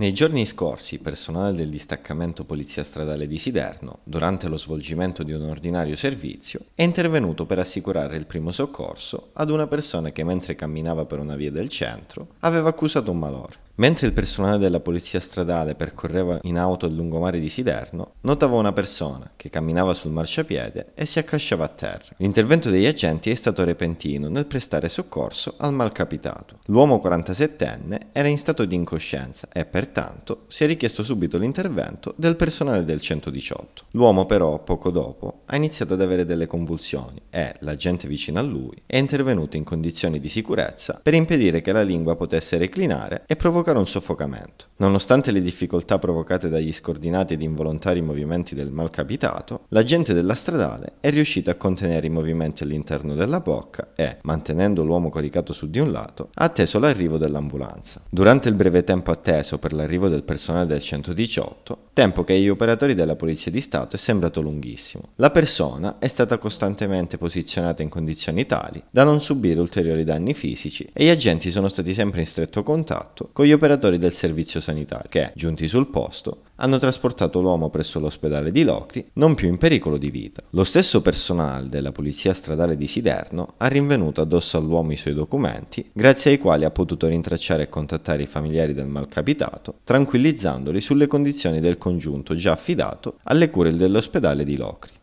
Nei giorni scorsi, personale del distaccamento Polizia Stradale di Siderno, durante lo svolgimento di un ordinario servizio, è intervenuto per assicurare il primo soccorso ad una persona che mentre camminava per una via del centro aveva accusato un malore. Mentre il personale della polizia stradale percorreva in auto il lungomare di Siderno, notava una persona che camminava sul marciapiede e si accasciava a terra. L'intervento degli agenti è stato repentino nel prestare soccorso al malcapitato. L'uomo 47enne era in stato di incoscienza e pertanto si è richiesto subito l'intervento del personale del 118. L'uomo però, poco dopo, ha iniziato ad avere delle convulsioni e l'agente vicino a lui è intervenuto in condizioni di sicurezza per impedire che la lingua potesse reclinare e provocare un soffocamento. Nonostante le difficoltà provocate dagli scordinati ed involontari movimenti del malcapitato, l'agente della stradale è riuscito a contenere i movimenti all'interno della bocca e, mantenendo l'uomo coricato su di un lato, ha atteso l'arrivo dell'ambulanza. Durante il breve tempo atteso per l'arrivo del personale del 118, tempo che agli operatori della Polizia di Stato è sembrato lunghissimo, la persona è stata costantemente posizionata in condizioni tali da non subire ulteriori danni fisici e gli agenti sono stati sempre in stretto contatto con gli operatori del servizio sanitario che, giunti sul posto, hanno trasportato l'uomo presso l'ospedale di Locri, non più in pericolo di vita. Lo stesso personale della polizia stradale di Siderno ha rinvenuto addosso all'uomo i suoi documenti, grazie ai quali ha potuto rintracciare e contattare i familiari del malcapitato, tranquillizzandoli sulle condizioni del congiunto già affidato alle cure dell'ospedale di Locri.